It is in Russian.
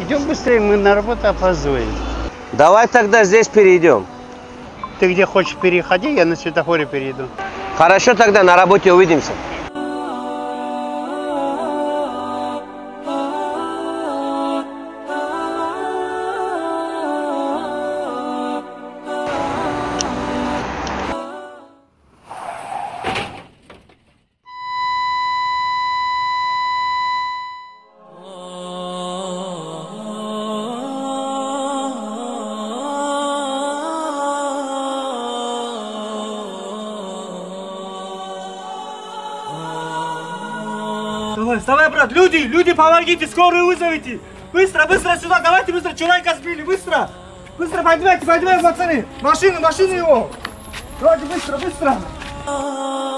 Идем быстрее, мы на работу опаздываем. Давай тогда здесь перейдем. Ты где хочешь переходи, я на светофоре перейду. Хорошо, тогда на работе увидимся. Давай, вставай, брат. Люди, люди, помогите, скорую вызовите. Быстро, быстро сюда, давайте быстро, человека сбили, быстро. Быстро поднимайте, поднимайте, пацаны. Машину, машину его. Давайте, быстро, быстро. Oh